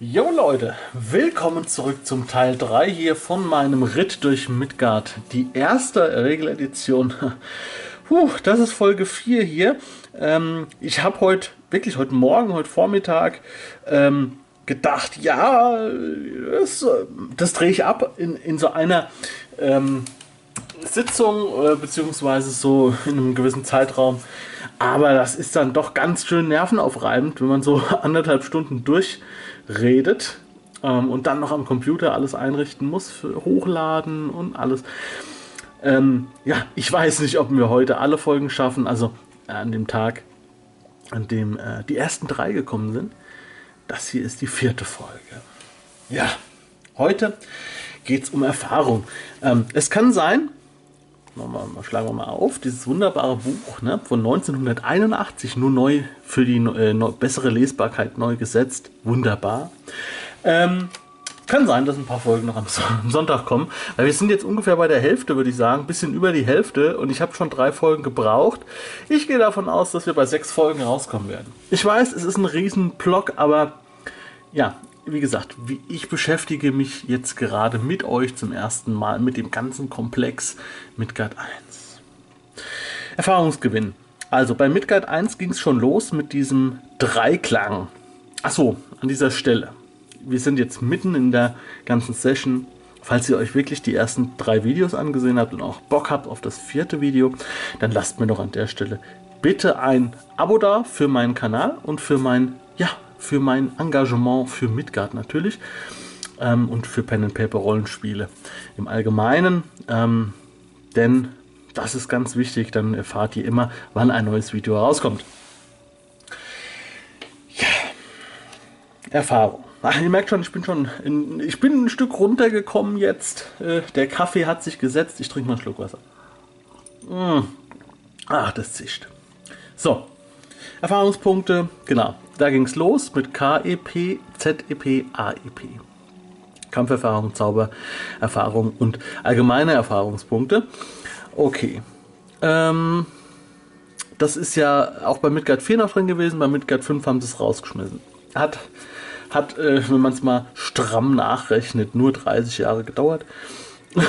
Jo Leute, willkommen zurück zum Teil 3 hier von meinem Ritt durch Midgard. Die erste Regeledition. Puh, das ist Folge 4 hier. Ähm, ich habe heute, wirklich heute Morgen, heute Vormittag, ähm, gedacht, ja, das, das drehe ich ab in, in so einer ähm, Sitzung, äh, beziehungsweise so in einem gewissen Zeitraum. Aber das ist dann doch ganz schön nervenaufreibend, wenn man so anderthalb Stunden durch redet ähm, und dann noch am Computer alles einrichten muss, für hochladen und alles. Ähm, ja, ich weiß nicht, ob wir heute alle Folgen schaffen. Also äh, an dem Tag, an dem äh, die ersten drei gekommen sind. Das hier ist die vierte Folge. Ja, heute geht es um Erfahrung. Ähm, es kann sein, mal, schlagen wir mal auf, dieses wunderbare Buch ne, von 1981, nur neu für die äh, neu, bessere Lesbarkeit neu gesetzt. Wunderbar. Ähm, kann sein, dass ein paar Folgen noch am Sonntag kommen, weil wir sind jetzt ungefähr bei der Hälfte, würde ich sagen, ein bisschen über die Hälfte und ich habe schon drei Folgen gebraucht. Ich gehe davon aus, dass wir bei sechs Folgen rauskommen werden. Ich weiß, es ist ein riesen Block, aber ja, wie gesagt, ich beschäftige mich jetzt gerade mit euch zum ersten Mal mit dem ganzen Komplex Midgard 1. Erfahrungsgewinn. Also bei Midgard 1 ging es schon los mit diesem Dreiklang. Achso, an dieser Stelle. Wir sind jetzt mitten in der ganzen Session. Falls ihr euch wirklich die ersten drei Videos angesehen habt und auch Bock habt auf das vierte Video, dann lasst mir doch an der Stelle bitte ein Abo da für meinen Kanal und für mein ja, für mein Engagement für Midgard natürlich ähm, und für Pen and Paper Rollenspiele im Allgemeinen. Ähm, denn das ist ganz wichtig, dann erfahrt ihr immer, wann ein neues Video herauskommt. Ja, Erfahrung. Ach, ihr merkt schon, ich bin schon in, ich bin ein Stück runtergekommen jetzt. Äh, der Kaffee hat sich gesetzt. Ich trinke mal einen Schluck Wasser. Mmh. Ach, das zischt. So, Erfahrungspunkte, genau. Da ging es los mit KEP, ZEP, AEP. Kampferfahrung, Zaubererfahrung und allgemeine Erfahrungspunkte. Okay. Ähm, das ist ja auch bei Midgard 4 noch drin gewesen, bei Midgard 5 haben sie es rausgeschmissen. Hat, hat äh, wenn man es mal stramm nachrechnet, nur 30 Jahre gedauert.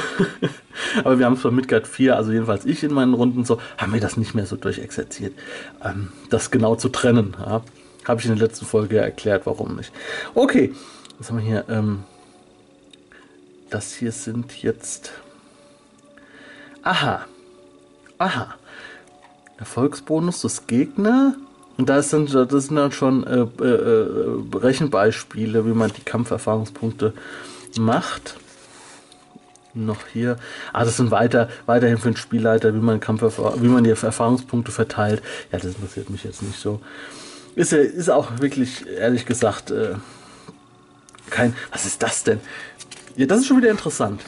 Aber wir haben es bei Midgard 4, also jedenfalls ich in meinen Runden so, haben wir das nicht mehr so durchexerziert, ähm, das genau zu trennen. Ja. Habe ich in der letzten Folge ja erklärt, warum nicht. Okay, was haben wir hier? Ähm, das hier sind jetzt. Aha. Aha. Erfolgsbonus des Gegner. Und da sind, das sind dann schon äh, äh, äh, Rechenbeispiele, wie man die Kampferfahrungspunkte macht. Noch hier. Ah, das sind weiter, weiterhin für den Spielleiter, wie man Kampf, wie man die Erfahrungspunkte verteilt. Ja, das interessiert mich jetzt nicht so. Ist, ist auch wirklich, ehrlich gesagt, äh, kein. Was ist das denn? Ja, das ist schon wieder interessant.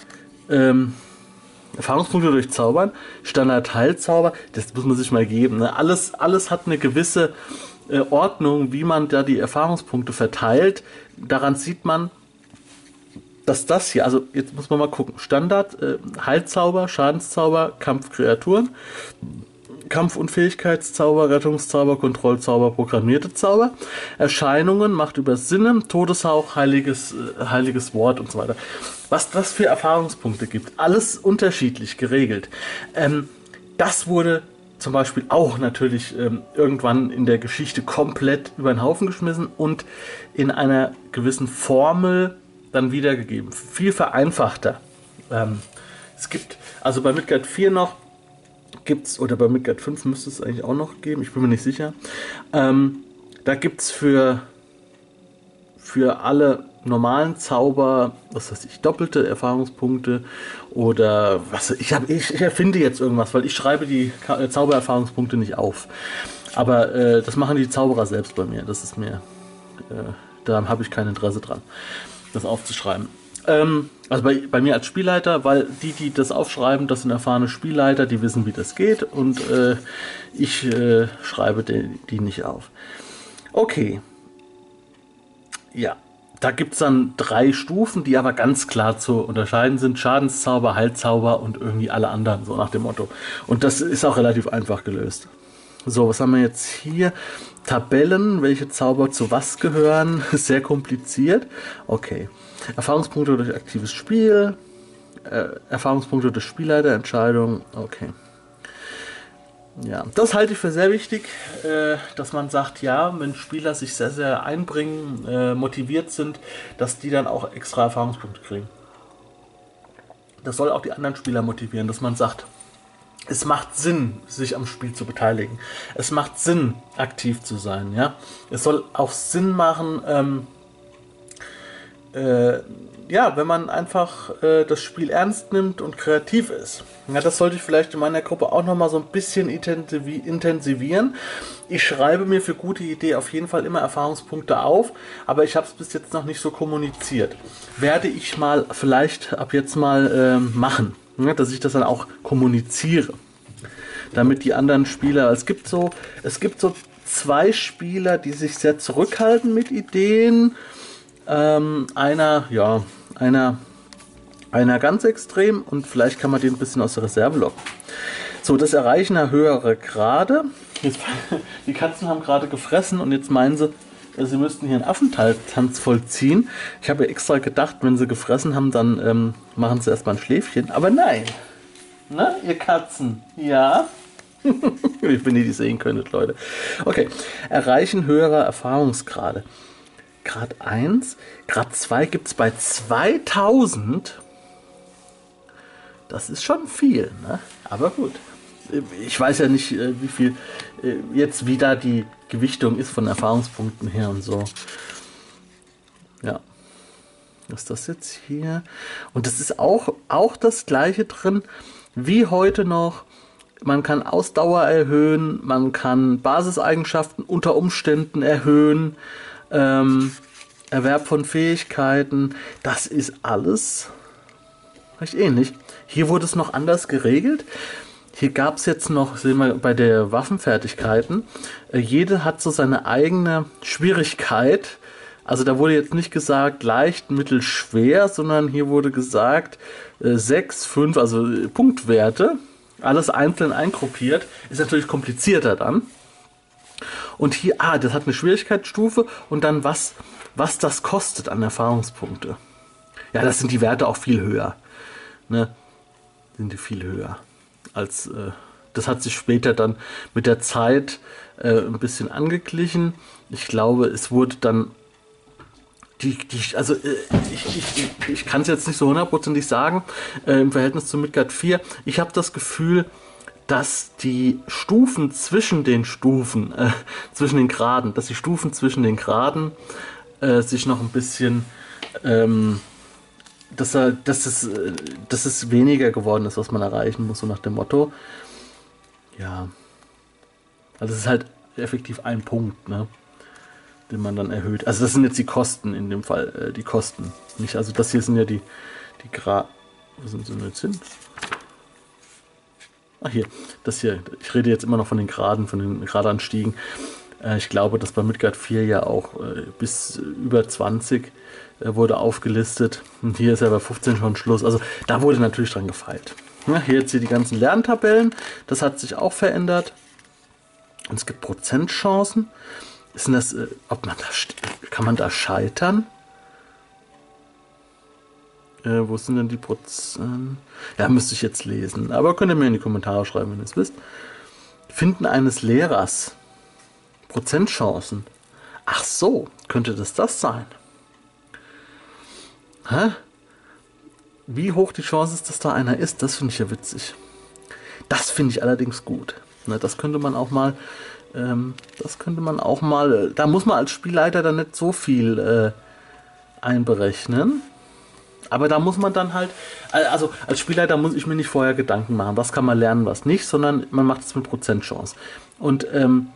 Ähm, Erfahrungspunkte durch Zaubern, Standard-Heilzauber, das muss man sich mal geben. Ne? Alles, alles hat eine gewisse äh, Ordnung, wie man da die Erfahrungspunkte verteilt. Daran sieht man, dass das hier, also jetzt muss man mal gucken, Standard, äh, Heilzauber, Schadenszauber, Kampfkreaturen, Kampfunfähigkeitszauber, Rettungszauber, Kontrollzauber, programmierte Zauber, Erscheinungen, Macht über Sinne, Todeshauch, heiliges, äh, heiliges Wort und so weiter. Was das für Erfahrungspunkte gibt, alles unterschiedlich geregelt. Ähm, das wurde zum Beispiel auch natürlich ähm, irgendwann in der Geschichte komplett über den Haufen geschmissen und in einer gewissen Formel dann wiedergegeben. Viel vereinfachter. Ähm, es gibt also bei Midgard 4 noch gibt es, oder bei Midgard 5 müsste es eigentlich auch noch geben, ich bin mir nicht sicher. Ähm, da gibt es für, für alle normalen Zauber, was weiß ich, doppelte Erfahrungspunkte oder was ich habe, ich, ich, erfinde jetzt irgendwas, weil ich schreibe die äh, Zaubererfahrungspunkte nicht auf. Aber äh, das machen die Zauberer selbst bei mir. Das ist mir, äh, da habe ich kein Interesse dran, das aufzuschreiben. Ähm, also bei, bei, mir als Spielleiter, weil die, die das aufschreiben, das sind erfahrene Spielleiter, die wissen, wie das geht und äh, ich äh, schreibe die, die nicht auf. Okay. Ja, da gibt es dann drei Stufen, die aber ganz klar zu unterscheiden sind. Schadenszauber, Heilzauber und irgendwie alle anderen, so nach dem Motto. Und das ist auch relativ einfach gelöst. So, was haben wir jetzt hier? Tabellen, welche Zauber zu was gehören. Sehr kompliziert. Okay. Erfahrungspunkte durch aktives Spiel. Äh, Erfahrungspunkte durch Spielleiterentscheidung. Okay. Ja, das halte ich für sehr wichtig, äh, dass man sagt, ja, wenn Spieler sich sehr, sehr einbringen, äh, motiviert sind, dass die dann auch extra Erfahrungspunkte kriegen. Das soll auch die anderen Spieler motivieren, dass man sagt, es macht Sinn, sich am Spiel zu beteiligen. Es macht Sinn, aktiv zu sein. Ja, es soll auch Sinn machen, ähm, äh, ja, wenn man einfach äh, das Spiel ernst nimmt und kreativ ist. Ja, das sollte ich vielleicht in meiner Gruppe auch nochmal so ein bisschen intensivieren. Ich schreibe mir für gute Idee auf jeden Fall immer Erfahrungspunkte auf, aber ich habe es bis jetzt noch nicht so kommuniziert. Werde ich mal vielleicht ab jetzt mal äh, machen, ja, dass ich das dann auch kommuniziere. Damit die anderen Spieler, es gibt so, es gibt so zwei Spieler, die sich sehr zurückhalten mit Ideen. Ähm, einer, ja, einer, einer ganz extrem und vielleicht kann man den ein bisschen aus der Reserve locken. So, das Erreichen höhere Grade. Jetzt, die Katzen haben gerade gefressen und jetzt meinen sie, sie müssten hier einen Affentanz vollziehen. Ich habe extra gedacht, wenn sie gefressen haben, dann ähm, machen sie erstmal ein Schläfchen. Aber nein. Ne, ihr Katzen? Ja. wenn ihr die sehen könntet, Leute. Okay. Erreichen höherer Erfahrungsgrade. Grad 1. Grad 2 gibt es bei 2000. Das ist schon viel, ne? Aber gut. Ich weiß ja nicht, äh, wie viel äh, jetzt wieder die Gewichtung ist von Erfahrungspunkten her und so. Ja. Was ist das jetzt hier? Und das ist auch, auch das gleiche drin wie heute noch. Man kann Ausdauer erhöhen, man kann Basiseigenschaften unter Umständen erhöhen ähm, Erwerb von Fähigkeiten, das ist alles recht ähnlich. Hier wurde es noch anders geregelt. Hier gab es jetzt noch, sehen wir bei der Waffenfertigkeiten, äh, jede hat so seine eigene Schwierigkeit. Also da wurde jetzt nicht gesagt leicht, mittel, schwer, sondern hier wurde gesagt äh, 6, 5, also äh, Punktwerte. Alles einzeln eingruppiert. Ist natürlich komplizierter dann. Und hier, ah, das hat eine Schwierigkeitsstufe und dann was, was das kostet an Erfahrungspunkte. Ja, das sind die Werte auch viel höher. Ne? Sind die viel höher. Als, äh, das hat sich später dann mit der Zeit äh, ein bisschen angeglichen. Ich glaube, es wurde dann die, die, also äh, ich, ich, ich kann es jetzt nicht so hundertprozentig sagen äh, im Verhältnis zu Midgard 4. Ich habe das Gefühl, dass die Stufen zwischen den Stufen, äh, zwischen den Graden, dass die Stufen zwischen den Graden äh, sich noch ein bisschen, ähm, dass, er, dass, es, äh, dass es weniger geworden ist, was man erreichen muss, so nach dem Motto. Ja. Also es ist halt effektiv ein Punkt, ne? Den man dann erhöht. Also das sind jetzt die Kosten in dem Fall, äh, die Kosten. Nicht, also das hier sind ja die, die Gra. Wo sind sie denn jetzt hin? Ach hier, das hier. Ich rede jetzt immer noch von den Graden, von den Gradanstiegen. Äh, ich glaube, dass bei Midgard 4 ja auch äh, bis über 20 äh, wurde aufgelistet. Und hier ist ja bei 15 schon Schluss. Also da wurde natürlich dran gefeilt. Ja, hier jetzt hier die ganzen Lerntabellen. Das hat sich auch verändert. Und es gibt Prozentchancen. Ist das, äh, ob man da, kann man da scheitern? Äh, wo sind denn die Prozent? Ja, müsste ich jetzt lesen. Aber könnt ihr mir in die Kommentare schreiben, wenn ihr es wisst. Finden eines Lehrers. Prozentchancen. Ach so, könnte das das sein? Hä? Wie hoch die Chance ist, dass da einer ist, das finde ich ja witzig. Das finde ich allerdings gut. Na, das könnte man auch mal, ähm, das könnte man auch mal, da muss man als Spielleiter dann nicht so viel äh, einberechnen. Aber da muss man dann halt, also als Spielleiter muss ich mir nicht vorher Gedanken machen, was kann man lernen, was nicht, sondern man macht es mit Prozentchance. Und ähm,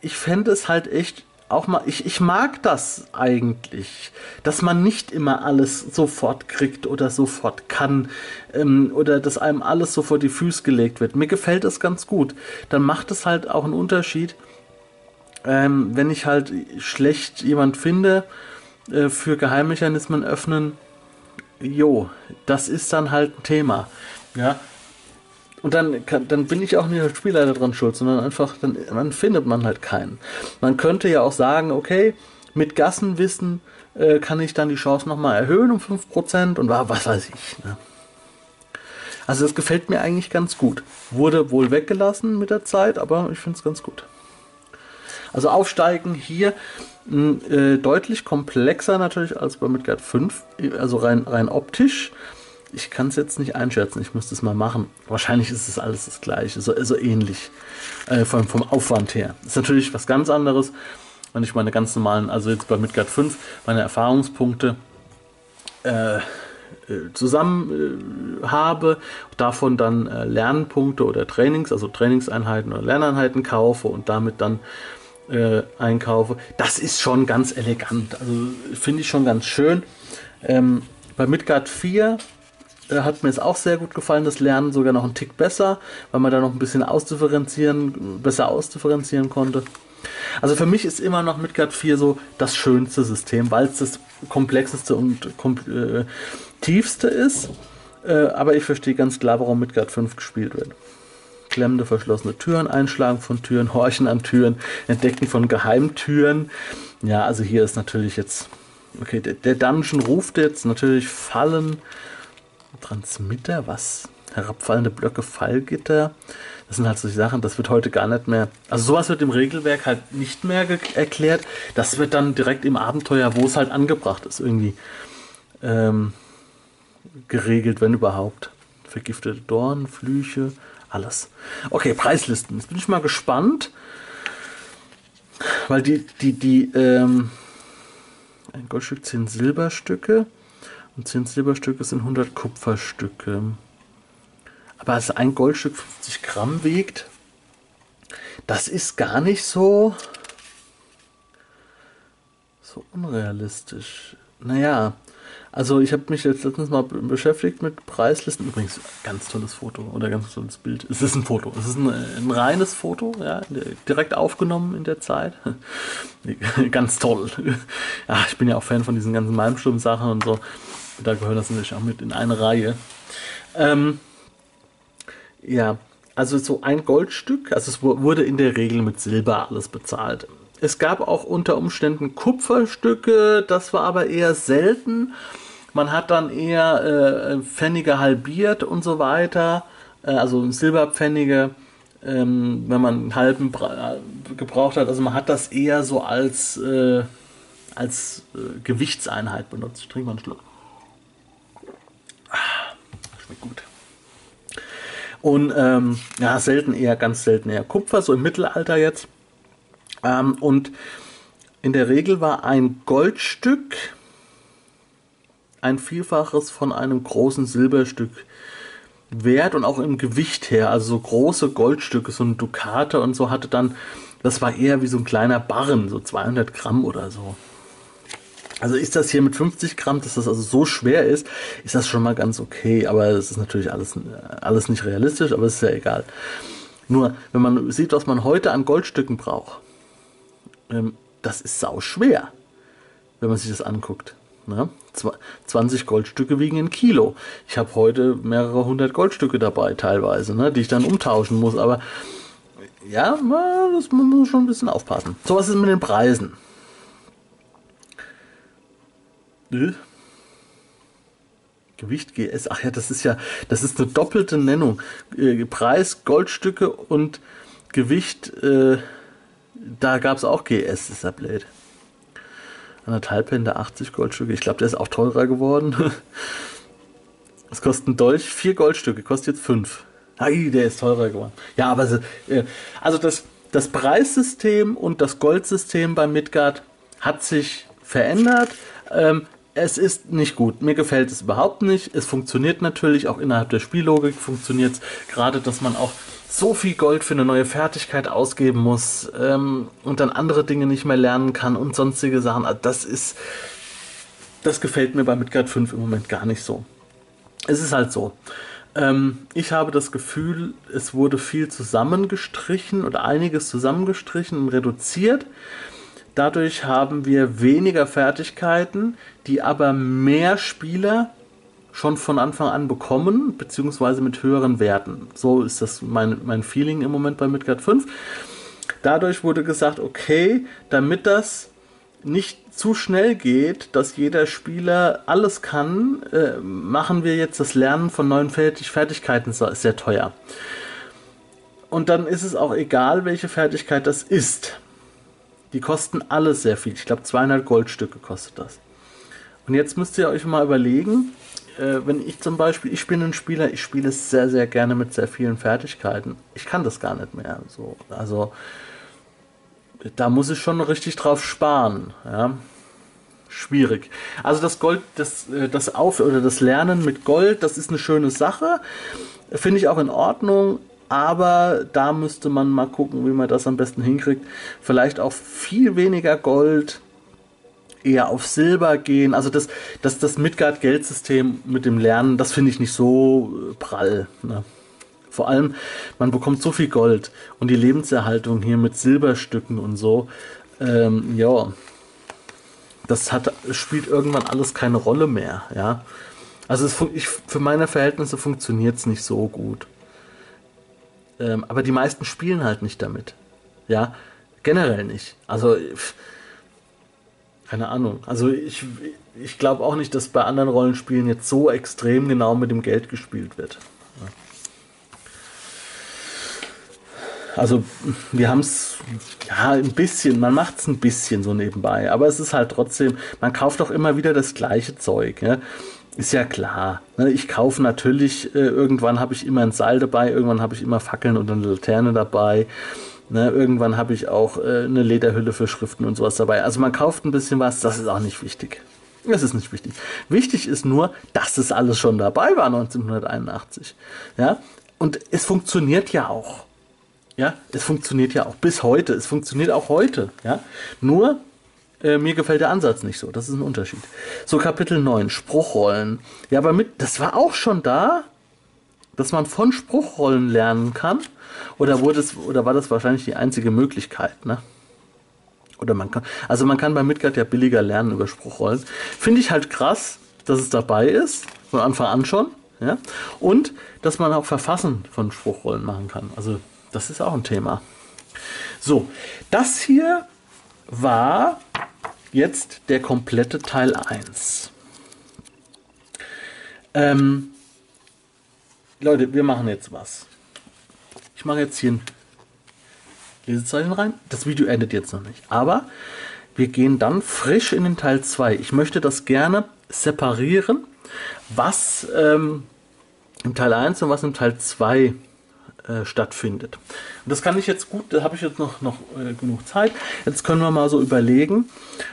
ich fände es halt echt auch mal, ich, ich mag das eigentlich, dass man nicht immer alles sofort kriegt oder sofort kann ähm, oder dass einem alles so vor die Füße gelegt wird. Mir gefällt es ganz gut. Dann macht es halt auch einen Unterschied, ähm, wenn ich halt schlecht jemand finde, äh, für Geheimmechanismen öffnen jo, das ist dann halt ein Thema. Ja. Und dann, kann, dann bin ich auch nicht als Spielleiter dran schuld, sondern einfach, dann, dann findet man halt keinen. Man könnte ja auch sagen, okay, mit Gassenwissen äh, kann ich dann die Chance nochmal erhöhen um 5% und was weiß ich. Ne? Also das gefällt mir eigentlich ganz gut. Wurde wohl weggelassen mit der Zeit, aber ich finde es ganz gut. Also Aufsteigen hier mh, hm, äh, deutlich komplexer natürlich als bei Midgard 5, also rein, rein optisch. Ich kann es jetzt nicht einschätzen, ich müsste es mal machen. Wahrscheinlich ist es alles das gleiche, so, so ähnlich äh, vom, vom Aufwand her. Ist natürlich was ganz anderes, wenn ich meine ganz normalen, also jetzt bei Midgard 5, meine Erfahrungspunkte äh, äh, zusammen äh, habe, davon dann äh, Lernpunkte oder Trainings, also Trainingseinheiten oder Lerneinheiten kaufe und damit dann äh, einkaufe. Das ist schon ganz elegant. Also finde ich schon ganz schön. Ähm, bei Midgard 4 äh, hat mir es auch sehr gut gefallen, das Lernen sogar noch einen Tick besser, weil man da noch ein bisschen ausdifferenzieren, besser ausdifferenzieren konnte. Also für mich ist immer noch Midgard 4 so das schönste System, weil es das komplexeste und äh, tiefste ist. Äh, aber ich verstehe ganz klar, warum Midgard 5 gespielt wird. Klemmende, verschlossene Türen, Einschlagen von Türen, Horchen an Türen, Entdecken von Geheimtüren. Ja, also hier ist natürlich jetzt. Okay, der, der Dungeon ruft jetzt natürlich Fallen. Transmitter, was? Herabfallende Blöcke, Fallgitter. Das sind halt solche Sachen, das wird heute gar nicht mehr. Also sowas wird im Regelwerk halt nicht mehr erklärt. Das wird dann direkt im Abenteuer, wo es halt angebracht ist, irgendwie. Ähm, geregelt, wenn überhaupt. Vergiftete Dornen, Flüche, alles. Okay, Preislisten. Jetzt bin ich mal gespannt, weil die, die, die, ähm, ein Goldstück 10 Silberstücke und 10 Silberstücke sind 100 Kupferstücke. Aber als ein Goldstück 50 Gramm wiegt, das ist gar nicht so, so unrealistisch. Naja, also ich habe mich jetzt letztens mal beschäftigt mit Preislisten. Übrigens, ganz tolles Foto oder ganz tolles Bild. Es ist ein Foto. Es ist ein, ein reines Foto, ja, direkt aufgenommen in der Zeit. ganz toll. Ja, ich bin ja auch Fan von diesen ganzen Malmsturm-Sachen und so. Da gehört das natürlich auch mit in eine Reihe. Ähm, ja, also so ein Goldstück, also es wurde in der Regel mit Silber alles bezahlt. Es gab auch unter Umständen Kupferstücke, das war aber eher selten. Man hat dann eher äh, Pfennige halbiert und so weiter, äh, also Silberpfennige, ähm, wenn man einen halben äh, gebraucht hat. Also man hat das eher so als, äh, als äh, Gewichtseinheit benutzt. Ich trinke mal einen Schluck. Schmeckt gut. Und ähm, ja, selten eher, ganz selten eher Kupfer, so im Mittelalter jetzt. Ähm, und in der Regel war ein Goldstück ein Vielfaches von einem großen Silberstück wert und auch im Gewicht her. Also so große Goldstücke, so ein Dukate und so hatte dann, das war eher wie so ein kleiner Barren, so 200 Gramm oder so. Also ist das hier mit 50 Gramm, dass das also so schwer ist, ist das schon mal ganz okay. Aber es ist natürlich alles, alles nicht realistisch, aber es ist ja egal. Nur, wenn man sieht, was man heute an Goldstücken braucht, ähm, das ist sau schwer, wenn man sich das anguckt. Ne? 20 Goldstücke wiegen ein Kilo. Ich habe heute mehrere hundert Goldstücke dabei, teilweise, ne, die ich dann umtauschen muss. Aber ja, das, man muss schon ein bisschen aufpassen. So, was ist mit den Preisen? Äh? Gewicht GS, ach ja, das ist ja, das ist eine doppelte Nennung. Äh, Preis, Goldstücke und Gewicht, äh, da gab es auch GS, ist ja blöd. Anderthalb Hände, 80 Goldstücke. Ich glaube, der ist auch teurer geworden. Es kostet ein Dolch vier Goldstücke, kostet jetzt fünf. Ei, der ist teurer geworden. Ja, aber äh, also das, das Preissystem und das Goldsystem bei Midgard hat sich verändert. Ähm, es ist nicht gut. Mir gefällt es überhaupt nicht. Es funktioniert natürlich auch innerhalb der Spiellogik. Funktioniert es gerade, dass man auch so viel Gold für eine neue Fertigkeit ausgeben muss ähm, und dann andere Dinge nicht mehr lernen kann und sonstige Sachen. Also das ist, das gefällt mir bei Midgard 5 im Moment gar nicht so. Es ist halt so. Ähm, ich habe das Gefühl, es wurde viel zusammengestrichen oder einiges zusammengestrichen und reduziert. Dadurch haben wir weniger Fertigkeiten, die aber mehr Spieler schon von Anfang an bekommen, beziehungsweise mit höheren Werten. So ist das mein, mein Feeling im Moment bei Midgard 5. Dadurch wurde gesagt, okay, damit das nicht zu schnell geht, dass jeder Spieler alles kann, äh, machen wir jetzt das Lernen von neuen Fertig Fertigkeiten sehr teuer. Und dann ist es auch egal, welche Fertigkeit das ist. Die kosten alle sehr viel. Ich glaube, 200 Goldstücke kostet das. Und jetzt müsst ihr euch mal überlegen, äh, wenn ich zum Beispiel, ich bin ein Spieler, ich spiele sehr, sehr gerne mit sehr vielen Fertigkeiten. Ich kann das gar nicht mehr. So. Also, da muss ich schon richtig drauf sparen. Ja. Schwierig. Also das Gold, das, äh, das Auf- oder das Lernen mit Gold, das ist eine schöne Sache. Finde ich auch in Ordnung, aber da müsste man mal gucken, wie man das am besten hinkriegt. Vielleicht auch viel weniger Gold, eher auf Silber gehen. Also das, das, das Midgard-Geldsystem mit dem Lernen, das finde ich nicht so äh, prall. Ne? Vor allem, man bekommt so viel Gold und die Lebenserhaltung hier mit Silberstücken und so. Ähm, ja, das hat, spielt irgendwann alles keine Rolle mehr. Ja, also es, ich, für meine Verhältnisse funktioniert es nicht so gut. Ähm, aber die meisten spielen halt nicht damit. Ja, generell nicht. Also keine Ahnung. Also ich, ich glaube auch nicht, dass bei anderen Rollenspielen jetzt so extrem genau mit dem Geld gespielt wird. Also wir haben es ja ein bisschen, man macht es ein bisschen so nebenbei, aber es ist halt trotzdem, man kauft auch immer wieder das gleiche Zeug. Ja? Ist ja klar. Ne? Ich kaufe natürlich, äh, irgendwann habe ich immer ein Seil dabei, irgendwann habe ich immer Fackeln und eine Laterne dabei. Ne? Irgendwann habe ich auch äh, eine Lederhülle für Schriften und sowas dabei. Also man kauft ein bisschen was, das ist auch nicht wichtig. Das ist nicht wichtig. Wichtig ist nur, dass es alles schon dabei war 1981. Ja? Und es funktioniert ja auch. Ja, es funktioniert ja auch bis heute. Es funktioniert auch heute. Ja, nur äh, mir gefällt der Ansatz nicht so. Das ist ein Unterschied. So Kapitel 9, Spruchrollen. Ja, aber mit, das war auch schon da, dass man von Spruchrollen lernen kann. Oder wurde es, oder war das wahrscheinlich die einzige Möglichkeit, ne? Oder man kann, also man kann bei Midgard ja billiger lernen über Spruchrollen. Finde ich halt krass, dass es dabei ist, von Anfang an schon. Ja? Und dass man auch Verfassen von Spruchrollen machen kann. Also das ist auch ein Thema. So, das hier war jetzt der komplette Teil 1. Ähm, Leute, wir machen jetzt was. Ich mache jetzt hier ein Lesezeichen rein. Das Video endet jetzt noch nicht. Aber wir gehen dann frisch in den Teil 2. Ich möchte das gerne separieren, was ähm, im Teil 1 und was im Teil 2 äh, stattfindet. Und das kann ich jetzt gut, da habe ich jetzt noch, noch äh, genug Zeit. Jetzt können wir mal so überlegen,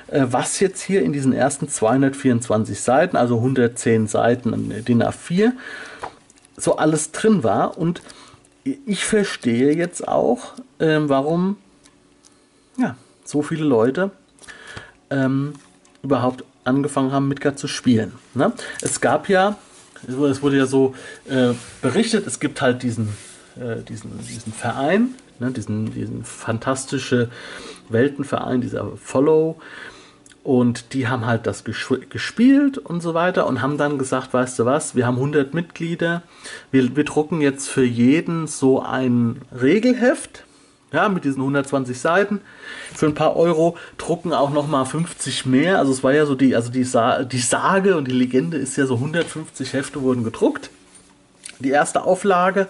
äh, was jetzt hier in diesen ersten 224 Seiten, also 110 Seiten DIN A4, so alles drin war. Und ich verstehe jetzt auch, ähm, warum ja, so viele Leute ähm, überhaupt angefangen haben, Midgard zu spielen. Ne? Es gab ja, es wurde ja so äh, berichtet, es gibt halt diesen äh, diesen, diesen Verein, ne, diesen, diesen fantastische Weltenverein, dieser Follow. Und die haben halt das gespielt und so weiter und haben dann gesagt, weißt du was, wir haben 100 Mitglieder, wir, wir drucken jetzt für jeden so ein Regelheft, ja, mit diesen 120 Seiten für ein paar Euro, drucken auch nochmal 50 mehr. Also es war ja so die, also die, Sa die Sage und die Legende ist ja so 150 Hefte wurden gedruckt die erste Auflage.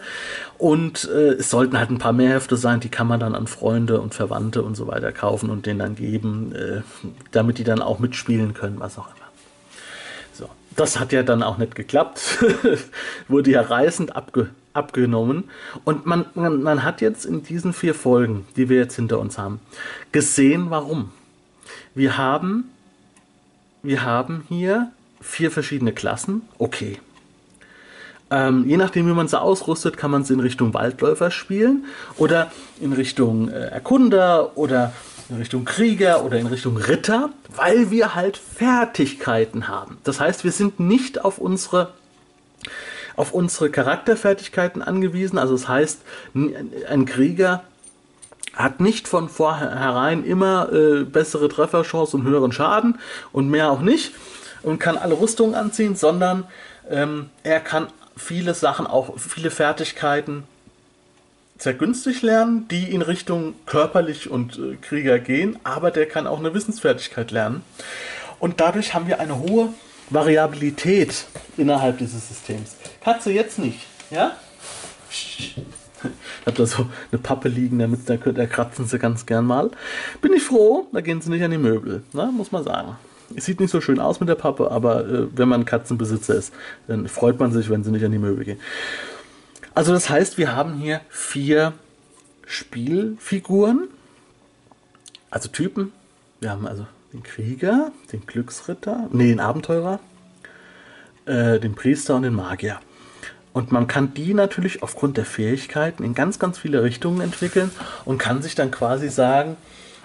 Und äh, es sollten halt ein paar mehr Hefte sein, die kann man dann an Freunde und Verwandte und so weiter kaufen und denen dann geben, äh, damit die dann auch mitspielen können, was auch immer. So, das hat ja dann auch nicht geklappt. Wurde ja reißend abge abgenommen. Und man, man, man hat jetzt in diesen vier Folgen, die wir jetzt hinter uns haben, gesehen, warum. Wir haben, wir haben hier vier verschiedene Klassen. Okay, ähm, je nachdem, wie man sie ausrüstet, kann man sie in Richtung Waldläufer spielen oder in Richtung äh, Erkunder oder in Richtung Krieger oder in Richtung Ritter, weil wir halt Fertigkeiten haben. Das heißt, wir sind nicht auf unsere auf unsere Charakterfertigkeiten angewiesen. Also das heißt, ein Krieger hat nicht von vornherein immer äh, bessere Trefferchance und höheren Schaden und mehr auch nicht, und kann alle Rüstungen anziehen, sondern ähm, er kann viele Sachen, auch viele Fertigkeiten sehr günstig lernen, die in Richtung körperlich und äh, Krieger gehen, aber der kann auch eine Wissensfertigkeit lernen. Und dadurch haben wir eine hohe Variabilität innerhalb dieses Systems. Katze jetzt nicht, ja? Ich habe da so eine Pappe liegen, damit da, da kratzen sie ganz gern mal. Bin ich froh, da gehen sie nicht an die Möbel, ne? muss man sagen. Es sieht nicht so schön aus mit der Pappe, aber äh, wenn man Katzenbesitzer ist, dann freut man sich, wenn sie nicht an die Möbel gehen. Also das heißt, wir haben hier vier Spielfiguren, also Typen. Wir haben also den Krieger, den Glücksritter, nee, den Abenteurer, äh, den Priester und den Magier. Und man kann die natürlich aufgrund der Fähigkeiten in ganz, ganz viele Richtungen entwickeln und kann sich dann quasi sagen,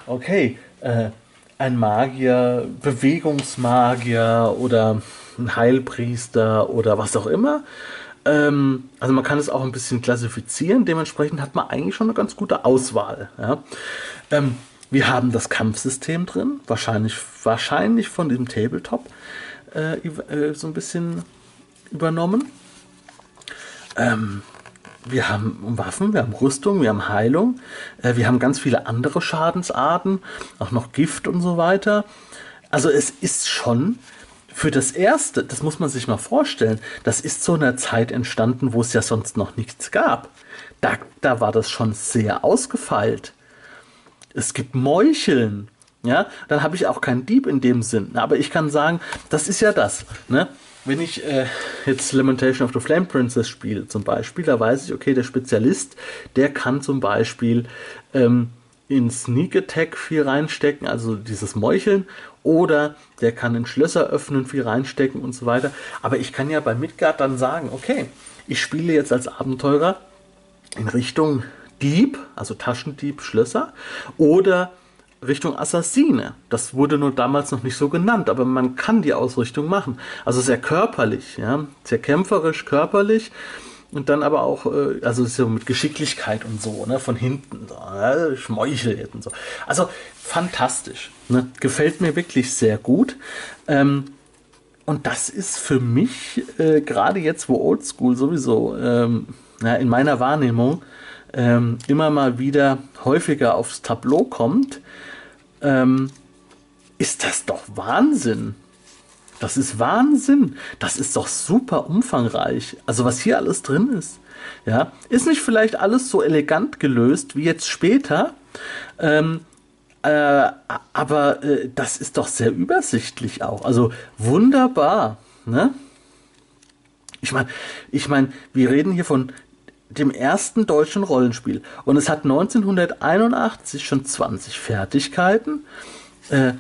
okay, äh, ein Magier, Bewegungsmagier oder ein Heilpriester oder was auch immer. Ähm, also man kann es auch ein bisschen klassifizieren. Dementsprechend hat man eigentlich schon eine ganz gute Auswahl. Ja. Ähm, wir haben das Kampfsystem drin, wahrscheinlich, wahrscheinlich von diesem Tabletop äh, äh, so ein bisschen übernommen. Ähm, wir haben Waffen, wir haben Rüstung, wir haben Heilung, äh, wir haben ganz viele andere Schadensarten, auch noch Gift und so weiter. Also es ist schon für das Erste, das muss man sich mal vorstellen, das ist zu einer Zeit entstanden, wo es ja sonst noch nichts gab. Da, da war das schon sehr ausgefeilt. Es gibt Meucheln. Ja, dann habe ich auch keinen Dieb in dem Sinn. Aber ich kann sagen, das ist ja das. Ne? Wenn ich äh, jetzt Lamentation of the Flame Princess spiele zum Beispiel, da weiß ich, okay, der Spezialist, der kann zum Beispiel ähm, in Sneak Attack viel reinstecken, also dieses Meucheln, oder der kann in Schlösser öffnen viel reinstecken und so weiter. Aber ich kann ja bei Midgard dann sagen, okay, ich spiele jetzt als Abenteurer in Richtung Dieb, also Taschendieb, Schlösser, oder Richtung Assassine. Das wurde nur damals noch nicht so genannt, aber man kann die Ausrichtung machen. Also sehr körperlich, ja, sehr kämpferisch, körperlich und dann aber auch, äh, also so mit Geschicklichkeit und so, ne, von hinten, so, ne, schmeuchelt und so. Also fantastisch, ne, gefällt mir wirklich sehr gut. Ähm, und das ist für mich, äh, gerade jetzt, wo Oldschool sowieso ähm, ja, in meiner Wahrnehmung ähm, immer mal wieder häufiger aufs Tableau kommt, ähm, ist das doch Wahnsinn. Das ist Wahnsinn. Das ist doch super umfangreich. Also was hier alles drin ist. Ja, ist nicht vielleicht alles so elegant gelöst wie jetzt später. Ähm, äh, aber äh, das ist doch sehr übersichtlich auch. Also wunderbar. Ne? Ich meine, ich mein, wir reden hier von dem ersten deutschen Rollenspiel. Und es hat 1981 schon 20 Fertigkeiten, äh,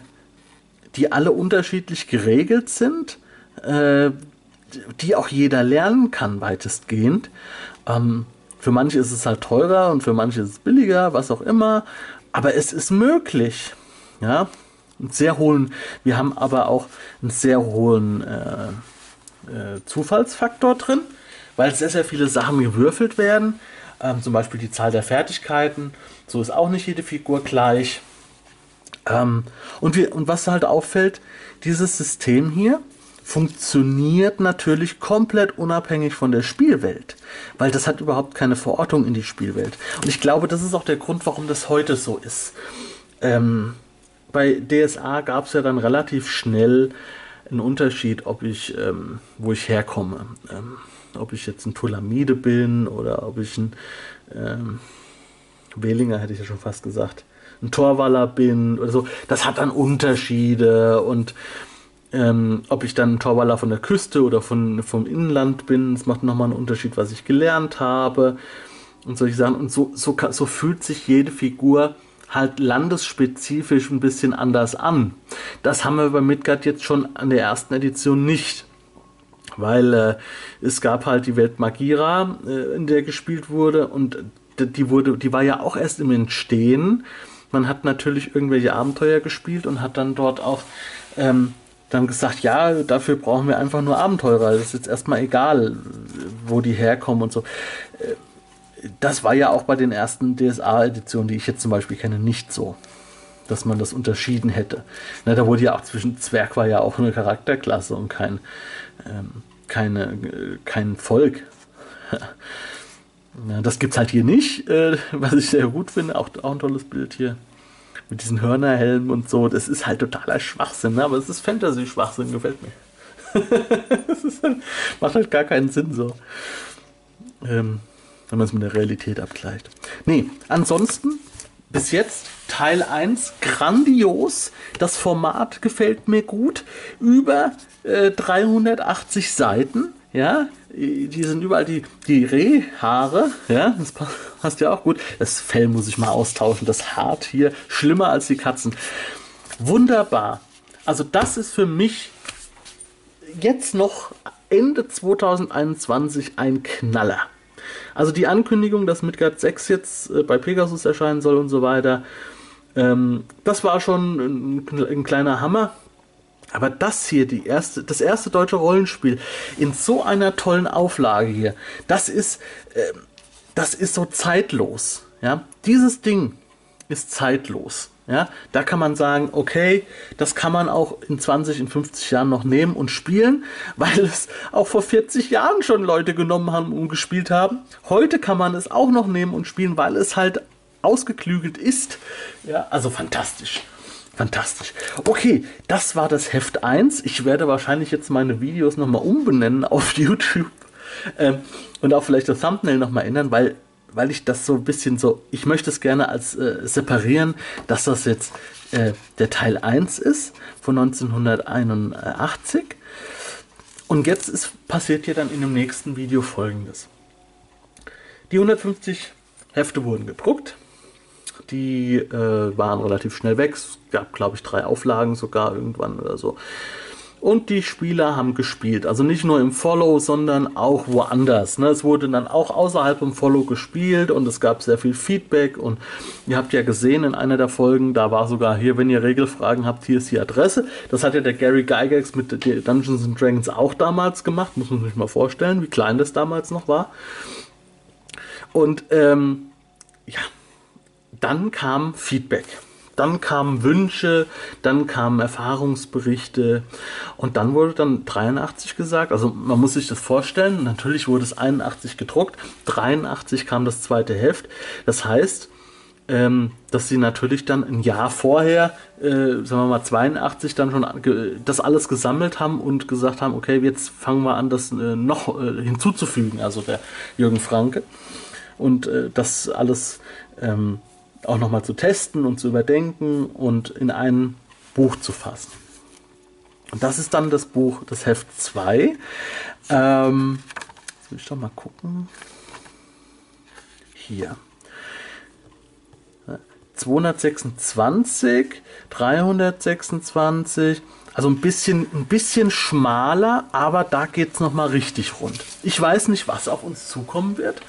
die alle unterschiedlich geregelt sind, äh, die auch jeder lernen kann, weitestgehend. Ähm, für manche ist es halt teurer und für manche ist es billiger, was auch immer. Aber es ist möglich. Ja, einen sehr hohen, wir haben aber auch einen sehr hohen äh, äh Zufallsfaktor drin weil sehr, sehr viele Sachen gewürfelt werden. Ähm, zum Beispiel die Zahl der Fertigkeiten. So ist auch nicht jede Figur gleich. Ähm, und, wir, und was halt auffällt, dieses System hier funktioniert natürlich komplett unabhängig von der Spielwelt, weil das hat überhaupt keine Verortung in die Spielwelt. Und ich glaube, das ist auch der Grund, warum das heute so ist. Ähm, bei DSA gab es ja dann relativ schnell einen Unterschied, ob ich, ähm, wo ich herkomme. Ähm, ob ich jetzt ein Tulamide bin oder ob ich ein ähm, Wehlinger, hätte ich ja schon fast gesagt, ein Torwaller bin oder so. Das hat dann Unterschiede und ähm, ob ich dann ein Torwaller von der Küste oder von, vom Inland bin, das macht nochmal einen Unterschied, was ich gelernt habe und solche Sachen. Und so, so, so fühlt sich jede Figur halt landesspezifisch ein bisschen anders an. Das haben wir bei Midgard jetzt schon an der ersten Edition nicht weil äh, es gab halt die Welt Magira, äh, in der gespielt wurde und die wurde, die war ja auch erst im Entstehen. Man hat natürlich irgendwelche Abenteuer gespielt und hat dann dort auch ähm, dann gesagt, ja, dafür brauchen wir einfach nur Abenteurer. Das ist jetzt erstmal egal, wo die herkommen und so. Äh, das war ja auch bei den ersten DSA-Editionen, die ich jetzt zum Beispiel kenne, nicht so. Dass man das unterschieden hätte. Na, da wurde ja auch zwischen Zwerg war ja auch eine Charakterklasse und kein, ähm, keine, äh, kein Volk. ja, das gibt's halt hier nicht, äh, was ich sehr gut finde. Auch, auch ein tolles Bild hier mit diesen Hörnerhelmen und so. Das ist halt totaler Schwachsinn, ne? aber es ist Fantasy-Schwachsinn, gefällt mir. das halt, macht halt gar keinen Sinn so. Ähm, wenn man es mit der Realität abgleicht. Nee, ansonsten bis jetzt Teil 1 grandios. Das Format gefällt mir gut. Über äh, 380 Seiten. Ja, die sind überall die, die Rehhaare. Ja, das passt ja auch gut. Das Fell muss ich mal austauschen. Das Hart hier schlimmer als die Katzen. Wunderbar. Also, das ist für mich jetzt noch Ende 2021 ein Knaller. Also die Ankündigung, dass Midgard 6 jetzt äh, bei Pegasus erscheinen soll und so weiter, ähm, das war schon ein, ein, kleiner Hammer. Aber das hier, die erste, das erste deutsche Rollenspiel in so einer tollen Auflage hier, das ist, äh, das ist so zeitlos. Ja? Dieses Ding ist zeitlos. Ja, da kann man sagen, okay, das kann man auch in 20, in 50 Jahren noch nehmen und spielen, weil es auch vor 40 Jahren schon Leute genommen haben und gespielt haben. Heute kann man es auch noch nehmen und spielen, weil es halt ausgeklügelt ist. Ja, also fantastisch. Fantastisch. Okay, das war das Heft 1. Ich werde wahrscheinlich jetzt meine Videos nochmal umbenennen auf YouTube ähm, und auch vielleicht das Thumbnail nochmal ändern, weil weil ich das so ein bisschen so, ich möchte es gerne als äh, separieren, dass das jetzt äh, der Teil 1 ist von 1981. Und jetzt ist, passiert hier dann in dem nächsten Video folgendes. Die 150 Hefte wurden gedruckt. Die äh, waren relativ schnell weg. Es gab, glaube ich, drei Auflagen sogar irgendwann oder so. Und die Spieler haben gespielt. Also nicht nur im Follow, sondern auch woanders. Ne? Es wurde dann auch außerhalb im Follow gespielt und es gab sehr viel Feedback. Und ihr habt ja gesehen in einer der Folgen, da war sogar hier, wenn ihr Regelfragen habt, hier ist die Adresse. Das hat ja der Gary Gygax mit Dungeons and Dragons auch damals gemacht. Muss man sich mal vorstellen, wie klein das damals noch war. Und ähm, ja, dann kam Feedback. Dann kamen Wünsche, dann kamen Erfahrungsberichte und dann wurde dann 83 gesagt. Also man muss sich das vorstellen. Natürlich wurde es 81 gedruckt, 83 kam das zweite Heft. Das heißt, ähm, dass sie natürlich dann ein Jahr vorher, äh, sagen wir mal 82, dann schon das alles gesammelt haben und gesagt haben, okay, jetzt fangen wir an, das äh, noch äh, hinzuzufügen, also der Jürgen Franke. Und äh, das alles ähm, auch nochmal zu testen und zu überdenken und in ein Buch zu fassen. Und das ist dann das Buch, das Heft 2. Ähm, will ich doch mal gucken. Hier. 226, 326, also ein bisschen, ein bisschen schmaler, aber da geht es nochmal richtig rund. Ich weiß nicht, was auf uns zukommen wird.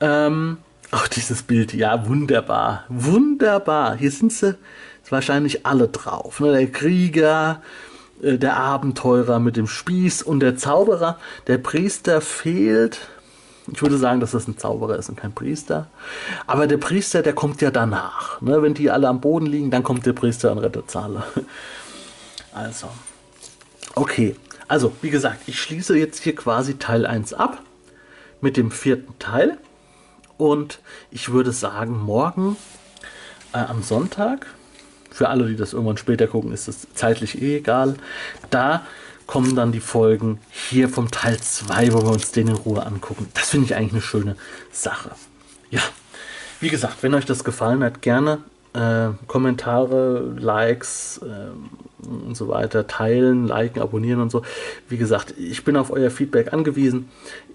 Ähm, Ach, dieses Bild, ja, wunderbar. Wunderbar. Hier sind sie wahrscheinlich alle drauf. Ne? Der Krieger, äh, der Abenteurer mit dem Spieß und der Zauberer. Der Priester fehlt. Ich würde sagen, dass das ein Zauberer ist und kein Priester. Aber der Priester, der kommt ja danach. Ne? Wenn die alle am Boden liegen, dann kommt der Priester und rettet Zahler. Also, okay. Also, wie gesagt, ich schließe jetzt hier quasi Teil 1 ab mit dem vierten Teil. Und ich würde sagen, morgen äh, am Sonntag, für alle, die das irgendwann später gucken, ist es zeitlich eh egal, da kommen dann die Folgen hier vom Teil 2, wo wir uns den in Ruhe angucken. Das finde ich eigentlich eine schöne Sache. Ja, wie gesagt, wenn euch das gefallen hat, gerne äh, Kommentare, Likes äh, und so weiter teilen, liken, abonnieren und so. Wie gesagt, ich bin auf euer Feedback angewiesen.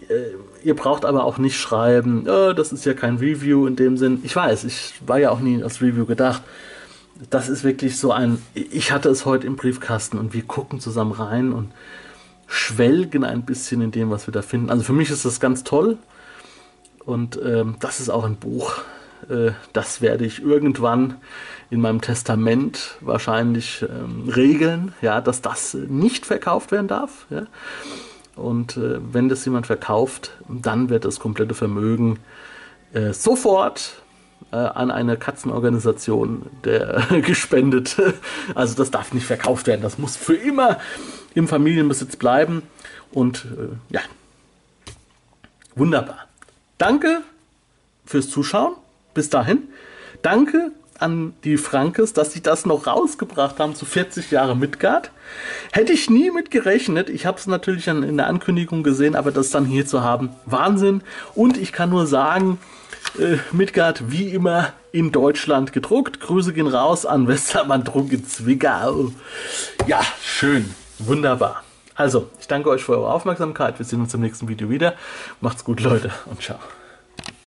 Äh, ihr braucht aber auch nicht schreiben, oh, das ist ja kein Review in dem Sinn. Ich weiß, ich war ja auch nie als Review gedacht. Das ist wirklich so ein, ich hatte es heute im Briefkasten und wir gucken zusammen rein und schwelgen ein bisschen in dem, was wir da finden. Also für mich ist das ganz toll und ähm, das ist auch ein Buch. Äh, das werde ich irgendwann in meinem Testament wahrscheinlich ähm, regeln, ja, dass das nicht verkauft werden darf. Ja. Und äh, wenn das jemand verkauft, dann wird das komplette Vermögen äh, sofort äh, an eine Katzenorganisation der, gespendet. Also das darf nicht verkauft werden. Das muss für immer im Familienbesitz bleiben. Und äh, ja, wunderbar. Danke fürs Zuschauen. Bis dahin. Danke an die Frankes, dass sie das noch rausgebracht haben zu 40 Jahre Midgard. Hätte ich nie mit gerechnet. Ich habe es natürlich in der Ankündigung gesehen, aber das dann hier zu haben, Wahnsinn. Und ich kann nur sagen, äh, Midgard wie immer in Deutschland gedruckt. Grüße gehen raus an Westermann Druck in Zwickau. Ja, schön. Wunderbar. Also, ich danke euch für eure Aufmerksamkeit. Wir sehen uns im nächsten Video wieder. Macht's gut, Leute, und ciao.